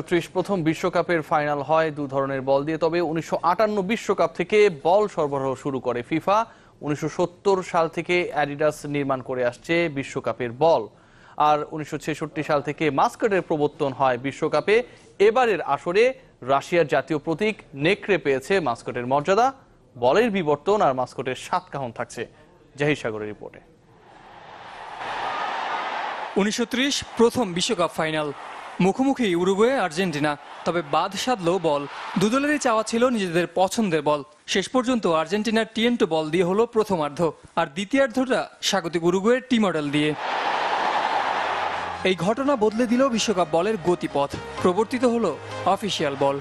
ত্রিশ প্রথম বিশ্বকাপের ফাইনাল হয় দু ধরনের বল দিয়ে, তবে উনিশশো বিশ্বকাপ থেকে বল সরবরাহ শুরু করে ফিফা। উনিশশো সাল থেকে অ্যাডিডাস নির্মাণ করে আসছে বিশ্বকাপের বল। আর উনিশশো সাল থেকে মাস্কটের প্রবর্তন হয় বিশ্বকাপে। এবারের আসরে রাশিয়ার জাতীয় প্রতীক নেকড়ে পেয়েছে মাস্কটের মর্যাদা। বলের বিবর্তন আর মাস্কটের সাত কাহন থাকছে। জাহির সাগরের রিপোর্টে। উনিশশো ত্রিশ প্রথম বিশ্বকাপ ফাইনাল। মুখোমুখি উরুগুয়ে, আর্জেন্টিনা। তবে বাদ সাধল বল। দুদলেরই চাওয়া ছিল নিজেদের পছন্দের বল। শেষ পর্যন্ত আর্জেন্টিনার টিএনটো বল দিয়ে হলো প্রথমার্ধ। আর দ্বিতীয়ার্ধটা স্বাগতিক উরুগুয়ের টি মডেল দিয়ে। এই ঘটনা বদলে দিল বিশ্বকাপ বলের গতিপথ। প্রবর্তিত হলো অফিসিয়াল বল।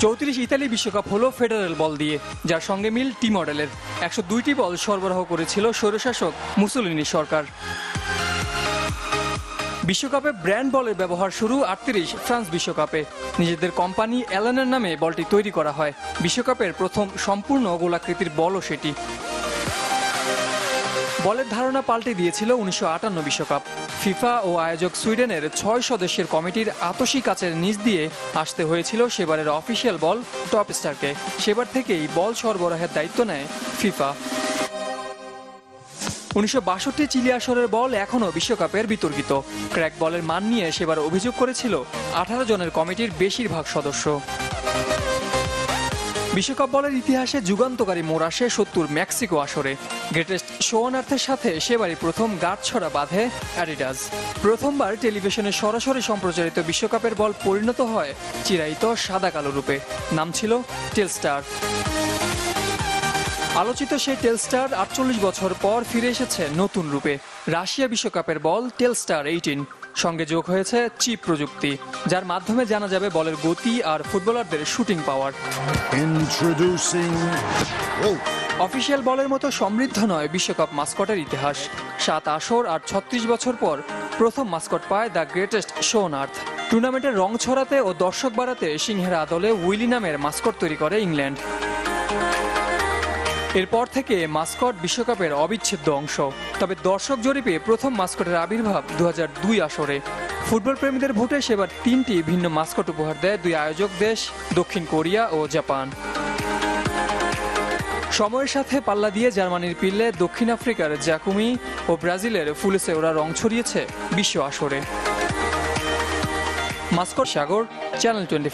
চৌত্রিশ ইতালি বিশ্বকাপ হলো ফেডারেল বল দিয়ে, যার সঙ্গে মিল টি মডেলের। একশো দুইটি বল সরবরাহ করেছিল স্বৈরশাসক মুসলিনী সরকার। বিশ্বকাপে ব্র্যান্ড বলের ব্যবহার শুরু আটত্রিশ ফ্রান্স বিশ্বকাপে। নিজেদের কোম্পানি অ্যালানের নামে বলটি তৈরি করা হয়। বিশ্বকাপের প্রথম সম্পূর্ণ গোলাকৃতির বলও সেটি। বলের ধারণা পাল্টে দিয়েছিল উনিশশো বিশ্বকাপ। ফিফা ও আয়োজক সুইডেনের ছয় সদস্যের কমিটির আতসী কাচের নিচ দিয়ে আসতে হয়েছিল সেবারের অফিসিয়াল বল টপ স্টারকে। সেবার থেকেই বল সরবরাহের দায়িত্ব নেয় ফিফা। উনিশশো বাষট্টি চিলি আসরের বল এখনও বিশ্বকাপের বিতর্কিত। ক্র্যাক বলের মান নিয়ে সেবার অভিযোগ করেছিল আঠারো জনের কমিটির বেশিরভাগ সদস্য। বিশ্বকাপ বলের ইতিহাসে যুগান্তকারী মোড় আসে সত্তর মেক্সিকো আসরে। গ্রেটেস্ট শোয়ানার্থের সাথে সেবারই প্রথম গাঁটছড়া বাঁধে অ্যাডিডাস। প্রথমবার টেলিভিশনে সরাসরি সম্প্রচারিত বিশ্বকাপের বল পরিণত হয় চিরায়িত সাদা কালো রূপে। নাম ছিল টেলস্টার। আলোচিত সেই টেলস্টার আটচল্লিশ বছর পর ফিরে এসেছে নতুন রূপে। রাশিয়া বিশ্বকাপের বল টেলস্টার এইটিন। সঙ্গে যোগ হয়েছে চিপ প্রযুক্তি যার মাধ্যমে জানা যাবে বলের গতি আর ফুটবলারদের শুটিং পাওয়ার. Oh, অফিসিয়াল বলের মতো সমৃদ্ধ নয় বিশ্বকাপ মাস্কটের ইতিহাস। সাত আসর আর ছত্রিশ বছর পর প্রথম মাস্কট পায় the greatest show on earth. টুর্নামেন্টের রং ছড়াতে ও দর্শক বাড়াতে সিংহের আদলে উইলি নামের মাস্কট তৈরি করে ইংল্যান্ড। এরপর থেকে মাস্কট বিশ্বকাপের অবিচ্ছেদ্য অংশ। তবে দর্শক জরিপে প্রথম মাস্কটের আবির্ভাব দু দুই আসরে। ফুটবল প্রেমীদের ভোটে সেবার তিনটি ভিন্ন মাস্কট উপহার দেয় দুই আয়োজক দেশ, দক্ষিণ কোরিয়া ও জাপান। সময়ের সাথে পাল্লা দিয়ে জার্মানির পিল্লে দক্ষিণ আফ্রিকার জ্যাকুমি ও ব্রাজিলের ফুলেসে ওরা রং ছড়িয়েছে বিশ্ব আসরে। মাস্কট সাগর, চ্যানেল টোয়েন্টি